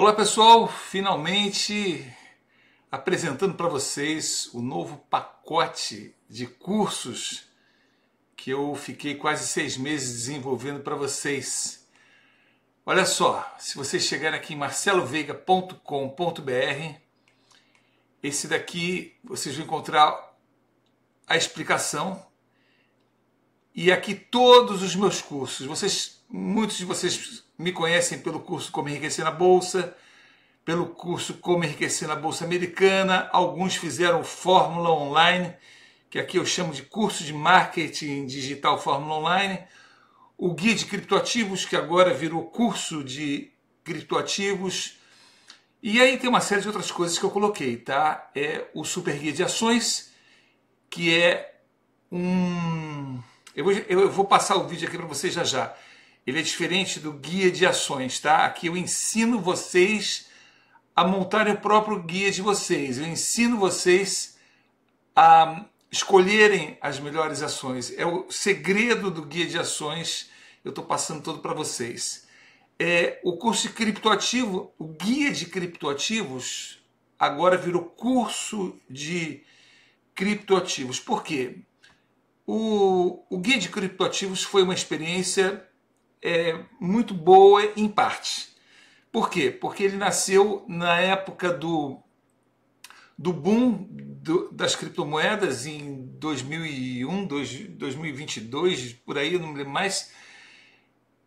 Olá pessoal, finalmente apresentando para vocês o novo pacote de cursos que eu fiquei quase seis meses desenvolvendo para vocês. Olha só, se vocês chegarem aqui em marceloveiga.com.br, esse daqui vocês vão encontrar a explicação e aqui todos os meus cursos. Vocês, muitos de vocês me conhecem pelo curso Como Enriquecer na Bolsa, pelo curso Como Enriquecer na Bolsa Americana, alguns fizeram Fórmula Online, que aqui eu chamo de curso de marketing digital Fórmula Online, o guia de criptoativos, que agora virou curso de criptoativos, e aí tem uma série de outras coisas que eu coloquei, tá? É o super guia de ações, que é um. Eu vou, eu vou passar o vídeo aqui para vocês já já ele é diferente do guia de ações, tá? Aqui eu ensino vocês a montarem o próprio guia de vocês. Eu ensino vocês a escolherem as melhores ações. É o segredo do guia de ações. Eu estou passando todo para vocês. É, o curso de criptoativo, o guia de criptoativos, agora virou curso de criptoativos. Por quê? O, o guia de criptoativos foi uma experiência é, muito boa em parte. Por quê? Porque ele nasceu na época do, do boom do, das criptomoedas em 2001, dois, 2022, por aí, eu não me lembro mais.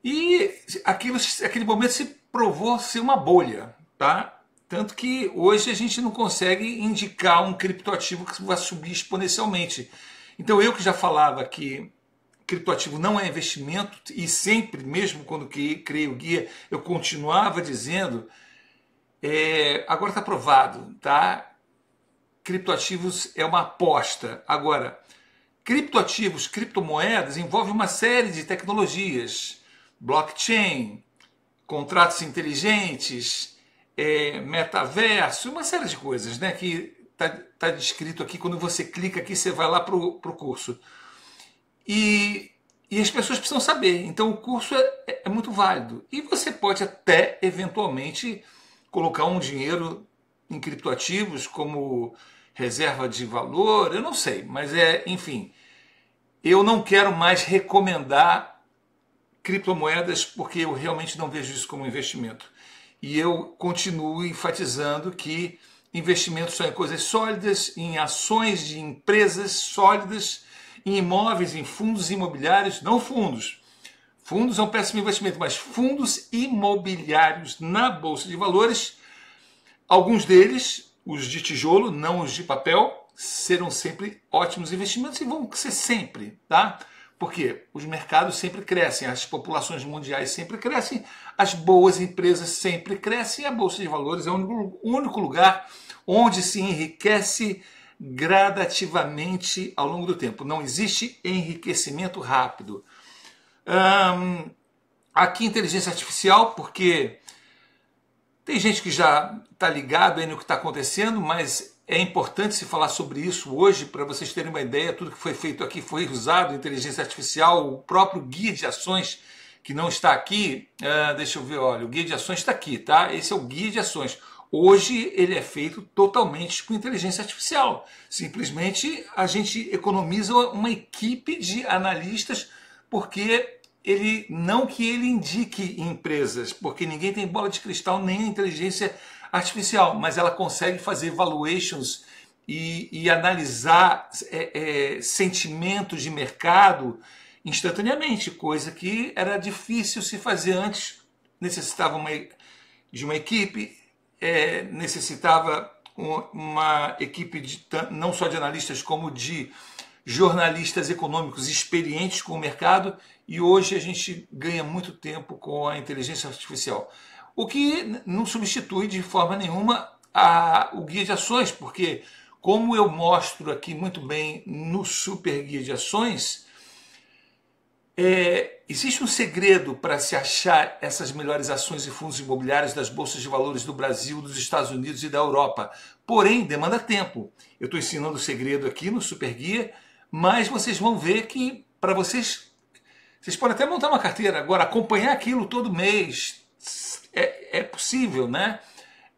E aquilo, aquele momento se provou ser uma bolha, tá? Tanto que hoje a gente não consegue indicar um criptoativo que vai subir exponencialmente. Então eu que já falava que criptoativo não é investimento e sempre, mesmo quando criei o guia, eu continuava dizendo, é, agora está provado, tá? Criptoativos é uma aposta. Agora, criptoativos, criptomoedas envolve uma série de tecnologias, blockchain, contratos inteligentes, é, metaverso, uma série de coisas, né? Que está tá descrito aqui. Quando você clica aqui, você vai lá para o curso. E, e as pessoas precisam saber. Então o curso é, é muito válido. E você pode até, eventualmente, colocar um dinheiro em criptoativos como reserva de valor, eu não sei, mas é, enfim, eu não quero mais recomendar criptomoedas porque eu realmente não vejo isso como investimento. E eu continuo enfatizando que investimentos são em coisas sólidas, em ações de empresas sólidas em imóveis, em fundos imobiliários, não fundos. Fundos é um péssimo investimento, mas fundos imobiliários na Bolsa de Valores, alguns deles, os de tijolo, não os de papel, serão sempre ótimos investimentos e vão ser sempre, tá? Porque os mercados sempre crescem, as populações mundiais sempre crescem, as boas empresas sempre crescem, e a Bolsa de Valores é o único lugar onde se enriquece gradativamente ao longo do tempo. Não existe enriquecimento rápido. Hum, aqui inteligência artificial, porque tem gente que já está ligado aí no que está acontecendo, mas é importante se falar sobre isso hoje para vocês terem uma ideia. Tudo que foi feito aqui foi usado inteligência artificial, o próprio guia de ações que não está aqui. Uh, deixa eu ver, olha, o guia de ações está aqui, tá? Esse é o guia de ações. Hoje ele é feito totalmente com inteligência artificial. Simplesmente a gente economiza uma equipe de analistas porque ele não que ele indique empresas, porque ninguém tem bola de cristal nem inteligência artificial, mas ela consegue fazer valuations e, e analisar é, é, sentimentos de mercado instantaneamente, coisa que era difícil se fazer antes. Necessitava uma, de uma equipe, é, necessitava uma equipe de, não só de analistas, como de jornalistas econômicos experientes com o mercado, e hoje a gente ganha muito tempo com a inteligência artificial. O que não substitui de forma nenhuma a, o guia de ações, porque, como eu mostro aqui muito bem no Super Guia de Ações, é, existe um segredo para se achar essas melhores ações e fundos imobiliários das bolsas de valores do Brasil, dos Estados Unidos e da Europa. Porém, demanda tempo. Eu estou ensinando o segredo aqui no Super Guia, mas vocês vão ver que para vocês. Vocês podem até montar uma carteira, agora acompanhar aquilo todo mês é, é, possível né,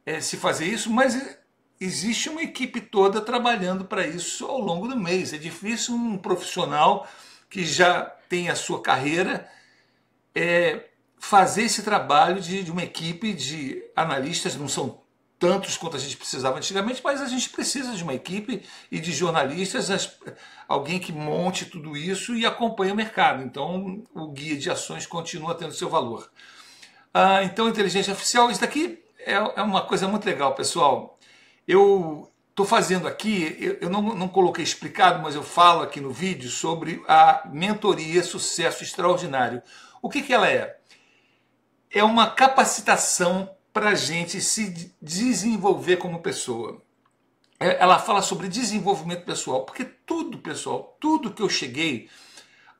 é, se fazer isso, mas existe uma equipe toda trabalhando para isso ao longo do mês. É difícil um profissional que já tem a sua carreira é, fazer esse trabalho de, de uma equipe de analistas, não são tantos quanto a gente precisava antigamente, mas a gente precisa de uma equipe e de jornalistas, alguém que monte tudo isso e acompanhe o mercado. Então, o guia de ações continua tendo seu valor. Ah, então, inteligência artificial, isso daqui é, é uma coisa muito legal, pessoal. Eu estou fazendo aqui, eu, eu não, não coloquei explicado, mas eu falo aqui no vídeo sobre a mentoria Sucesso Extraordinário. O que, que ela é? É uma capacitação para a gente se desenvolver como pessoa. É, ela fala sobre desenvolvimento pessoal, porque tudo, pessoal, tudo que eu cheguei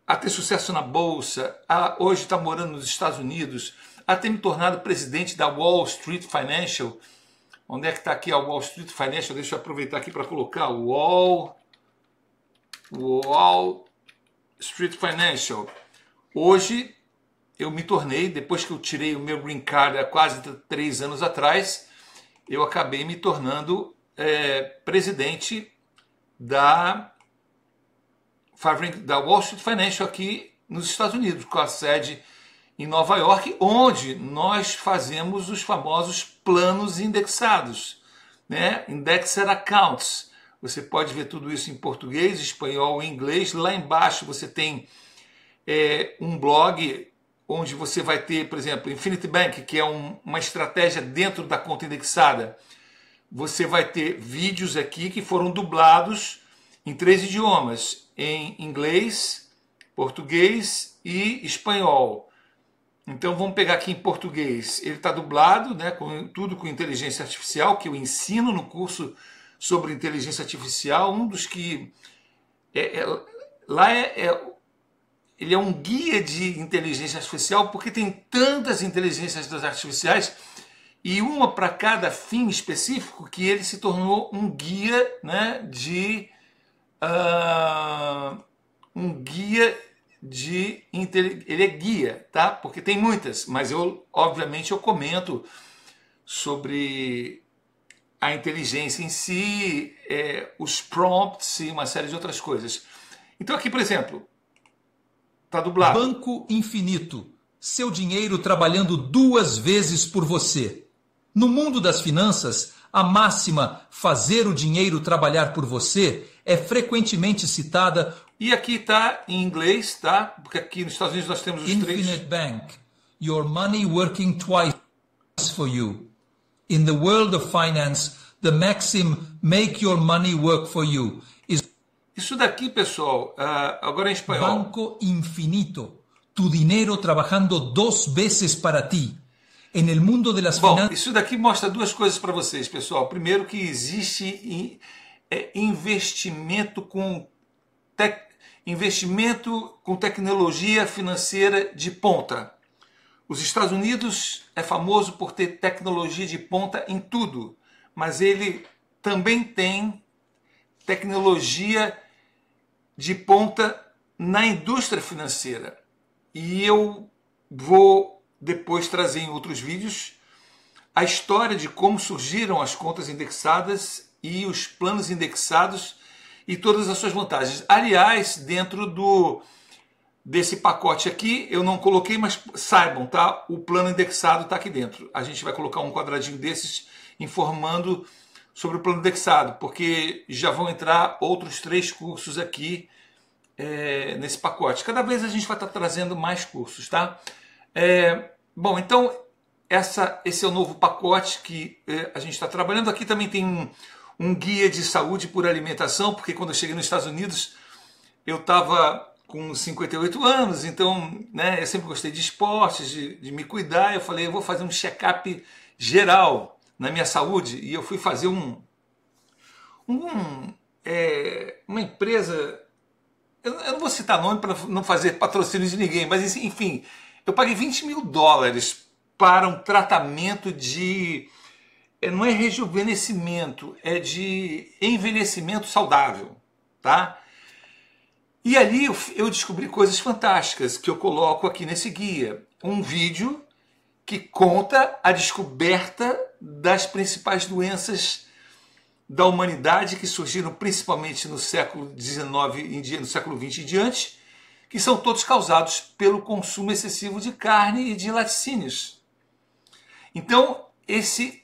a ter sucesso na bolsa, a hoje estar tá morando nos Estados Unidos, a ter me tornado presidente da Wall Street Financial. Onde é que está aqui a Wall Street Financial? Deixa eu aproveitar aqui para colocar Wall, Wall Street Financial. Hoje eu me tornei, depois que eu tirei o meu green card há quase três anos atrás, eu acabei me tornando é, presidente da, da Wall Street Financial aqui nos Estados Unidos, com a sede em Nova York, onde nós fazemos os famosos planos indexados, né? Indexed Accounts. Você pode ver tudo isso em português, espanhol e inglês. Lá embaixo você tem é, um blog onde você vai ter, por exemplo, Infinity Bank, que é um, uma estratégia dentro da conta indexada. Você vai ter vídeos aqui que foram dublados em três idiomas: em inglês, português e espanhol. Então vamos pegar aqui em português. Ele está dublado, né, com, tudo com inteligência artificial, que eu ensino no curso sobre inteligência artificial. Um dos que. É, é, lá é, é, ele é um guia de inteligência artificial, porque tem tantas inteligências artificiais e uma para cada fim específico que ele se tornou um guia né, de. Uh, um guia de ele é guia, tá? Porque tem muitas, mas eu obviamente eu comento sobre a inteligência em si, é, os prompts e uma série de outras coisas. Então aqui, por exemplo, tá dublado. Banco Infinito, seu dinheiro trabalhando duas vezes por você. No mundo das finanças, a máxima fazer o dinheiro trabalhar por você é frequentemente citada e aqui está em inglês, tá? Porque aqui nos Estados Unidos nós temos os Infinite três. Bank, your money working twice for you. In the world of finance, the maxim make your money work for you is Isso daqui, pessoal, uh, agora em espanhol. Banco infinito, tu dinheiro trabalhando duas vezes para ti. En el mundo de las finanças. Isso daqui mostra duas coisas para vocês, pessoal. Primeiro que existe é, investimento com tec investimento com tecnologia financeira de ponta. Os Estados Unidos é famoso por ter tecnologia de ponta em tudo, mas ele também tem tecnologia de ponta na indústria financeira. E eu vou depois trazer em outros vídeos a história de como surgiram as contas indexadas e os planos indexados e todas as suas vantagens. Aliás, dentro do desse pacote aqui, eu não coloquei, mas saibam, tá? O plano indexado está aqui dentro. A gente vai colocar um quadradinho desses informando sobre o plano indexado, porque já vão entrar outros três cursos aqui é, nesse pacote. Cada vez a gente vai estar tá trazendo mais cursos, tá? É, bom, então essa, esse é o novo pacote que é, a gente está trabalhando. Aqui também tem um, um guia de saúde por alimentação, porque quando eu cheguei nos Estados Unidos eu estava com 58 anos, então né, eu sempre gostei de esportes, de, de me cuidar. Eu falei, eu vou fazer um check-up geral na minha saúde e eu fui fazer um, um é, uma empresa. Eu, eu não vou citar nome para não fazer patrocínio de ninguém, mas enfim, eu paguei 20 mil dólares para um tratamento de não é rejuvenescimento, é de envelhecimento saudável, tá? E ali eu, descobri coisas fantásticas que eu coloco aqui nesse guia. Um vídeo que conta a descoberta das principais doenças da humanidade que surgiram principalmente no século XIX, no século XX e diante, que são todos causados pelo consumo excessivo de carne e de laticínios. Então, esse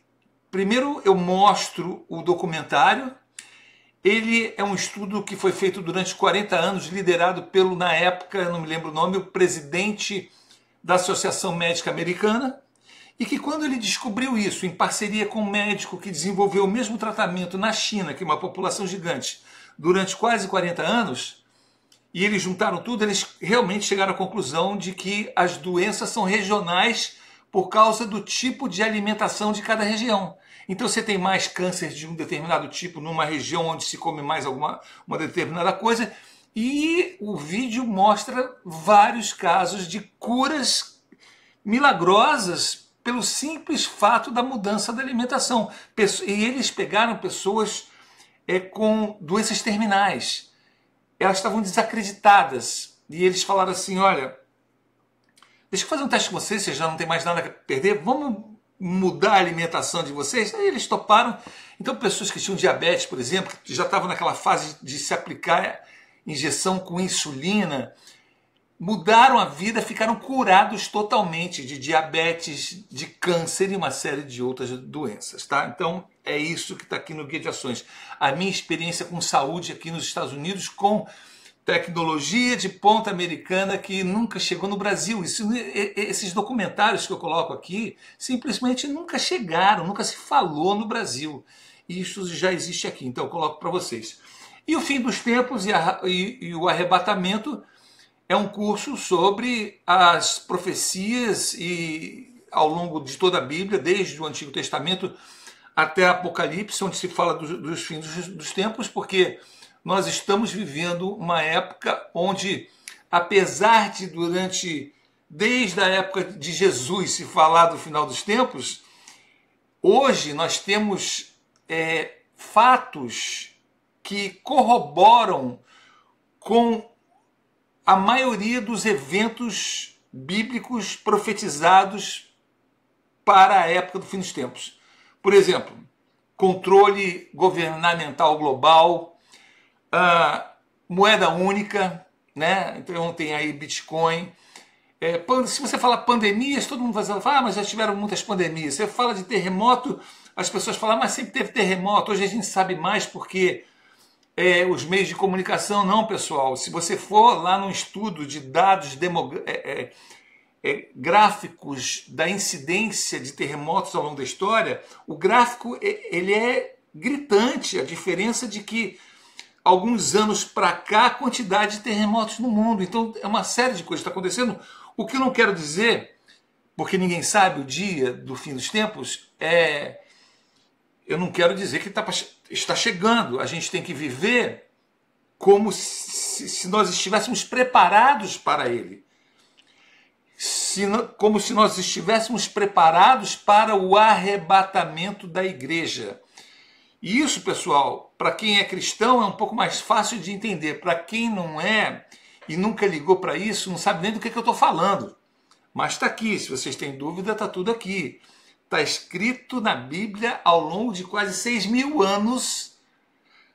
primeiro eu mostro o documentário. Ele é um estudo que foi feito durante 40 anos, liderado pelo, na época, não me lembro o nome, o presidente da Associação Médica Americana, e que quando ele descobriu isso, em parceria com um médico que desenvolveu o mesmo tratamento na China, que é uma população gigante, durante quase 40 anos, e eles juntaram tudo, eles realmente chegaram à conclusão de que as doenças são regionais por causa do tipo de alimentação de cada região. Então você tem mais câncer de um determinado tipo numa região onde se come mais alguma uma determinada coisa, e o vídeo mostra vários casos de curas milagrosas pelo simples fato da mudança da alimentação. E eles pegaram pessoas é, com doenças terminais. Elas estavam desacreditadas. E eles falaram assim: olha, deixa eu fazer um teste com vocês, vocês já não tem mais nada a perder, vamos mudar a alimentação de vocês? Aí eles toparam. Então, pessoas que tinham diabetes, por exemplo, que já estavam naquela fase de se aplicar injeção com insulina, mudaram a vida, ficaram curados totalmente de diabetes, de câncer e uma série de outras doenças, tá? Então é isso que está aqui no Guia de Ações. A minha experiência com saúde aqui nos Estados Unidos com tecnologia de ponta americana que nunca chegou no Brasil. Isso, esses documentários que eu coloco aqui simplesmente nunca chegaram, nunca se falou no Brasil. Isso já existe aqui, então eu coloco para vocês. E o fim dos tempos e, a, e, e o arrebatamento é um curso sobre as profecias e ao longo de toda a Bíblia, desde o Antigo Testamento até Apocalipse, onde se fala dos, dos fins dos, dos tempos, porque nós estamos vivendo uma época onde, apesar de durante desde a época de Jesus se falar do final dos tempos, hoje nós temos é, fatos que corroboram com a maioria dos eventos bíblicos profetizados para a época do fim dos tempos. Por exemplo, controle governamental global, moeda única, né? Então tem aí Bitcoin. É, se você fala pandemias, todo mundo vai falar, ah, mas já tiveram muitas pandemias. Você fala de terremoto, as pessoas falam, ah, mas sempre teve terremoto. Hoje a gente sabe mais porque é, os meios de comunicação, não, pessoal. Se você for lá no estudo de dados é, é, é, gráficos da incidência de terremotos ao longo da história, o gráfico ele é gritante. A diferença de que alguns anos para cá a quantidade de terremotos no mundo. Então é uma série de coisas que está acontecendo. O que eu não quero dizer, porque ninguém sabe o dia do fim dos tempos, é eu não quero dizer que tá, está chegando. A gente tem que viver como se, se nós estivéssemos preparados para ele. Se, como se nós estivéssemos preparados para o arrebatamento da igreja. E isso, pessoal, para quem é cristão é um pouco mais fácil de entender. Para quem não é e nunca ligou para isso, não sabe nem do que, que eu estou falando. Mas está aqui. Se vocês têm dúvida, está tudo aqui. Está escrito na Bíblia ao longo de quase seis mil anos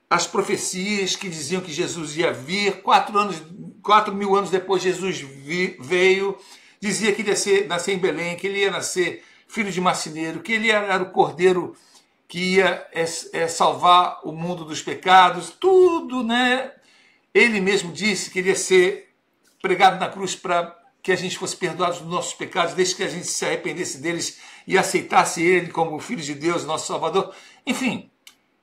as profecias que diziam que Jesus ia vir. Quatro, anos, quatro mil anos depois, Jesus vi, veio. Dizia que ia ser, nascer em Belém, que ele ia nascer filho de marceneiro, que ele era o cordeiro que ia é, é, salvar o mundo dos pecados. Tudo, né? Ele mesmo disse que ele ia ser pregado na cruz para que a gente fosse perdoado dos nossos pecados, desde que a gente se arrependesse deles e aceitasse Ele como Filho de Deus, nosso Salvador. Enfim,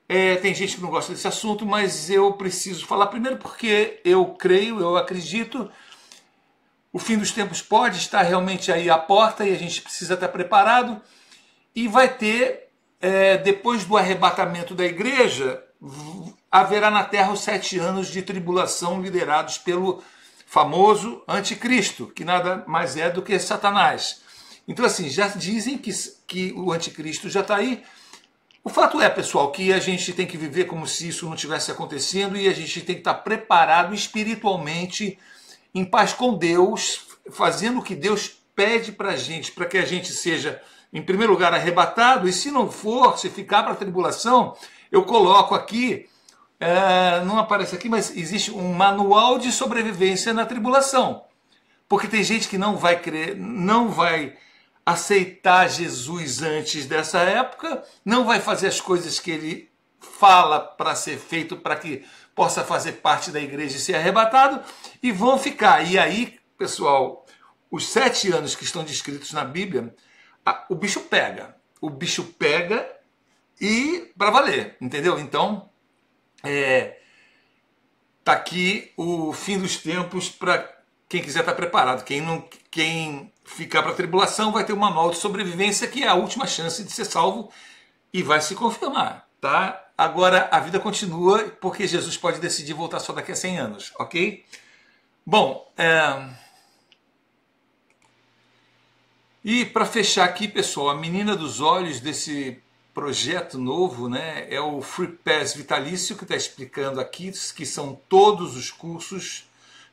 é, tem gente que não gosta desse assunto, mas eu preciso falar primeiro porque eu creio, eu acredito. O fim dos tempos pode estar realmente aí à porta e a gente precisa estar preparado. E vai ter, é, depois do arrebatamento da igreja, haverá na terra os sete anos de tribulação liderados pelo famoso anticristo, que nada mais é do que Satanás. Então, assim, já dizem que, que o anticristo já está aí. O fato é, pessoal, que a gente tem que viver como se isso não tivesse acontecendo e a gente tem que estar tá preparado espiritualmente, em paz com Deus, fazendo o que Deus pede para a gente, para que a gente seja, em primeiro lugar, arrebatado, e se não for, se ficar para a tribulação, eu coloco aqui, é, não aparece aqui, mas existe um manual de sobrevivência na tribulação. Porque tem gente que não vai crer, não vai aceitar Jesus antes dessa época, não vai fazer as coisas que ele fala para ser feito para que possa fazer parte da igreja e ser arrebatado, e vão ficar. E aí, pessoal, os sete anos que estão descritos na Bíblia, o bicho pega. O bicho pega e para valer, entendeu? Então, é, tá aqui o fim dos tempos para quem quiser estar tá preparado. Quem não, quem ficar para a tribulação vai ter um manual de sobrevivência que é a última chance de ser salvo e vai se confirmar, tá? Agora a vida continua porque Jesus pode decidir voltar só daqui a 100 anos, ok? Bom, é... e para fechar aqui, pessoal, a menina dos olhos desse projeto novo, né, é o Free Pass Vitalício que está explicando aqui que são todos os cursos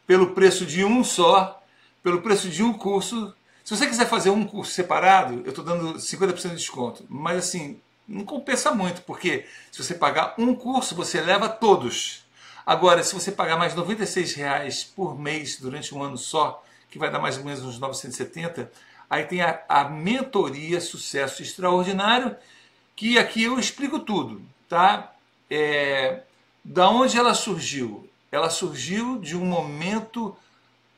pelo preço de um só, pelo preço de um curso. Se você quiser fazer um curso separado, eu estou dando 50% de desconto, mas assim não compensa muito, porque se você pagar um curso, você leva todos. Agora, se você pagar mais 96 reais por mês durante um ano só, que vai dar mais ou menos uns 970, aí tem a, a mentoria Sucesso Extraordinário, que aqui eu explico tudo, tá? É, da onde ela surgiu? Ela surgiu de um momento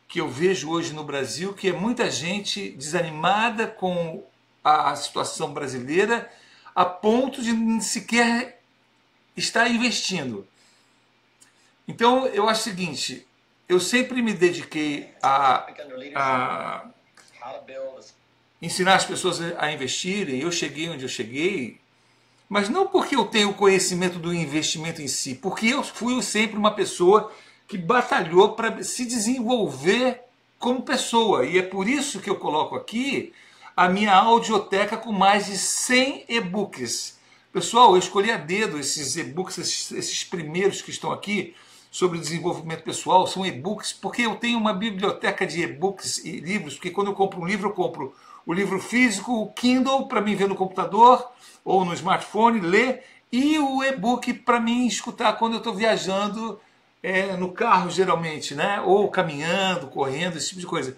que eu vejo hoje no Brasil, que é muita gente desanimada com a situação brasileira a ponto de sequer estar investindo. Então eu acho o seguinte: eu sempre me dediquei a, a ensinar as pessoas a investirem. Eu cheguei onde eu cheguei, mas não porque eu tenho conhecimento do investimento em si, porque eu fui sempre uma pessoa que batalhou para se desenvolver como pessoa. E é por isso que eu coloco aqui a minha audioteca com mais de 100 e-books. Pessoal, eu escolhi a dedo esses e-books, esses, esses primeiros que estão aqui sobre desenvolvimento pessoal, são e-books, porque eu tenho uma biblioteca de e-books e livros, porque quando eu compro um livro, eu compro o livro físico, o Kindle para mim ver no computador ou no smartphone, ler, e o e-book para mim escutar quando eu estou viajando é, no carro, geralmente, né? ou caminhando, correndo, esse tipo de coisa.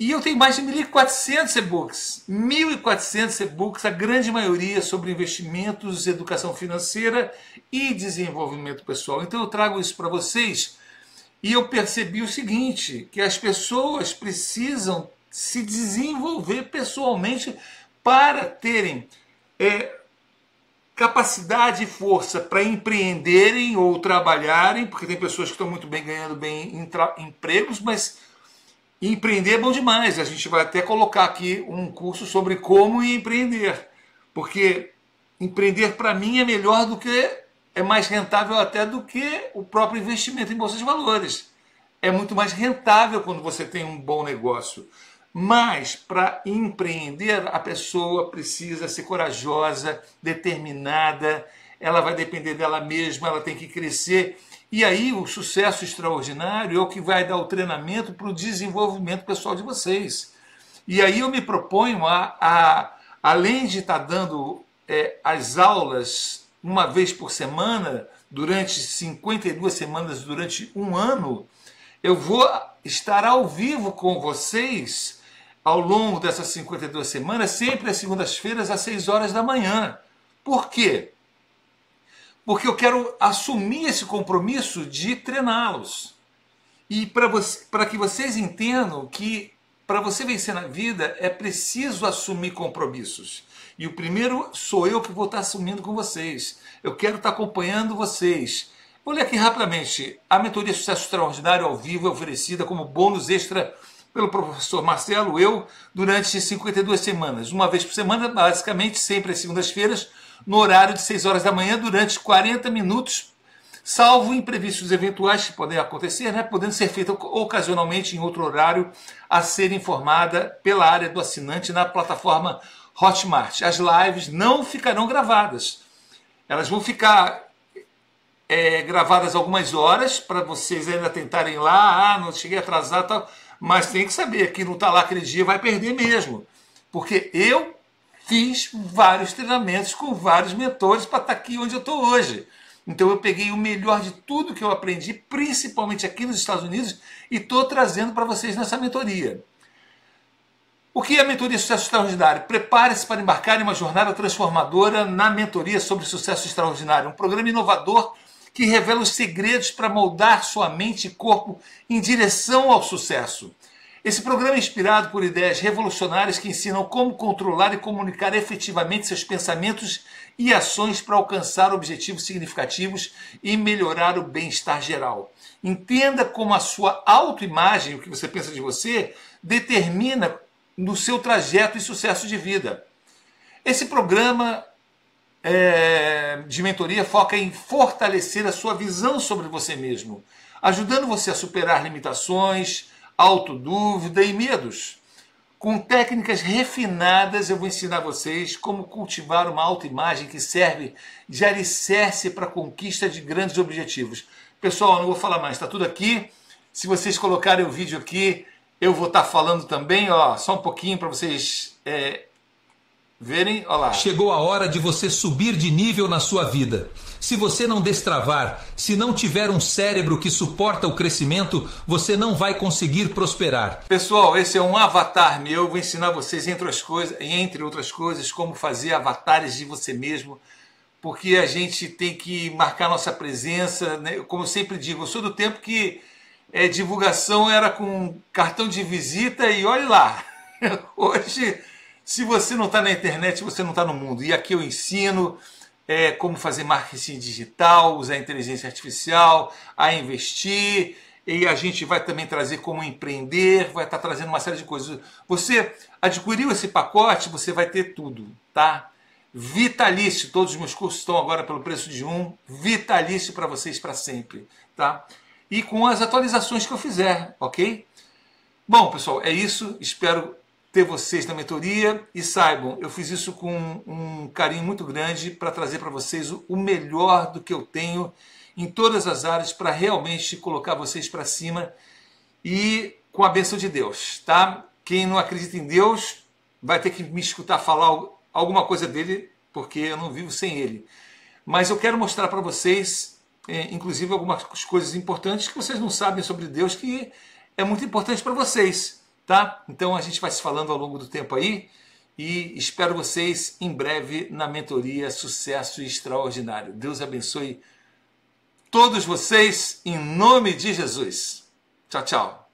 E eu tenho mais de 1.400 e-books. 1.400 e-books, a grande maioria sobre investimentos, educação financeira e desenvolvimento pessoal. Então eu trago isso para vocês e eu percebi o seguinte, que as pessoas precisam se desenvolver pessoalmente para terem é, capacidade e força para empreenderem ou trabalharem, porque tem pessoas que estão muito bem ganhando bem em empregos, mas empreender é bom demais. A gente vai até colocar aqui um curso sobre como empreender. Porque empreender para mim é melhor do que é mais rentável até do que o próprio investimento em bolsas de valores. É muito mais rentável quando você tem um bom negócio. Mas para empreender, a pessoa precisa ser corajosa, determinada, ela vai depender dela mesma, ela tem que crescer e aí o sucesso extraordinário é o que vai dar o treinamento para o desenvolvimento pessoal de vocês. E aí eu me proponho a, a além de estar tá dando é, as aulas uma vez por semana, durante 52 semanas, durante um ano, eu vou estar ao vivo com vocês ao longo dessas 52 semanas, sempre às segundas-feiras, às 6 horas da manhã. Por quê? Porque eu quero assumir esse compromisso de treiná-los. E para que vocês entendam que para você vencer na vida é preciso assumir compromissos. E o primeiro sou eu que vou estar assumindo com vocês. Eu quero estar acompanhando vocês. Vou ler aqui rapidamente. A mentoria Sucesso Extraordinário ao vivo é oferecida como bônus extra pelo professor Marcelo, eu, durante 52 semanas. Uma vez por semana, basicamente, sempre às segundas-feiras, no horário de 6 horas da manhã durante 40 minutos, salvo imprevistos eventuais que podem acontecer, né, podendo ser feita ocasionalmente em outro horário, a ser informada pela área do assinante na plataforma Hotmart. As lives não ficarão gravadas. Elas vão ficar é, gravadas algumas horas para vocês ainda tentarem lá, ah, não cheguei atrasado tal. Mas tem que saber que não está lá aquele dia vai perder mesmo. Porque eu fiz vários treinamentos com vários mentores para estar tá aqui onde eu estou hoje. Então eu peguei o melhor de tudo que eu aprendi, principalmente aqui nos Estados Unidos, e estou trazendo para vocês nessa mentoria. O que é a mentoria Sucesso Extraordinário? Prepare-se para embarcar em uma jornada transformadora na mentoria sobre sucesso extraordinário, um programa inovador que revela os segredos para moldar sua mente e corpo em direção ao sucesso. Esse programa é inspirado por ideias revolucionárias que ensinam como controlar e comunicar efetivamente seus pensamentos e ações para alcançar objetivos significativos e melhorar o bem-estar geral. Entenda como a sua autoimagem, o que você pensa de você, determina no seu trajeto e sucesso de vida. Esse programa é, de mentoria foca em fortalecer a sua visão sobre você mesmo, ajudando você a superar limitações, autodúvida e medos. Com técnicas refinadas, eu vou ensinar vocês como cultivar uma autoimagem que serve de alicerce para a conquista de grandes objetivos. Pessoal, não vou falar mais, está tudo aqui. Se vocês colocarem o vídeo aqui, eu vou estar tá falando também, ó, só um pouquinho para vocês é, verem. Ó lá. Chegou a hora de você subir de nível na sua vida. Se você não destravar, se não tiver um cérebro que suporta o crescimento, você não vai conseguir prosperar. Pessoal, esse é um avatar meu. Eu vou ensinar vocês, entre, as coisas, entre outras coisas, como fazer avatares de você mesmo. Porque a gente tem que marcar nossa presença. Né? Como eu sempre digo, eu sou do tempo que é, divulgação era com cartão de visita e olhe lá. Hoje, se você não está na internet, você não está no mundo. E aqui eu ensino é, como fazer marketing digital, usar inteligência artificial, a investir. E a gente vai também trazer como empreender, vai estar tá trazendo uma série de coisas. Você adquiriu esse pacote, você vai ter tudo, tá? Vitalício, todos os meus cursos estão agora pelo preço de um, vitalício para vocês para sempre, tá? e com as atualizações que eu fizer, ok? Bom, pessoal, é isso. Espero ter vocês na mentoria e saibam, eu fiz isso com um carinho muito grande para trazer para vocês o melhor do que eu tenho em todas as áreas para realmente colocar vocês para cima e com a bênção de Deus, tá? Quem não acredita em Deus vai ter que me escutar falar alguma coisa dele, porque eu não vivo sem ele. Mas eu quero mostrar para vocês é, inclusive algumas coisas importantes que vocês não sabem sobre Deus que é muito importante para vocês, tá? Então a gente vai se falando ao longo do tempo aí e espero vocês em breve na mentoria Sucesso Extraordinário. Deus abençoe todos vocês em nome de Jesus. Tchau, tchau.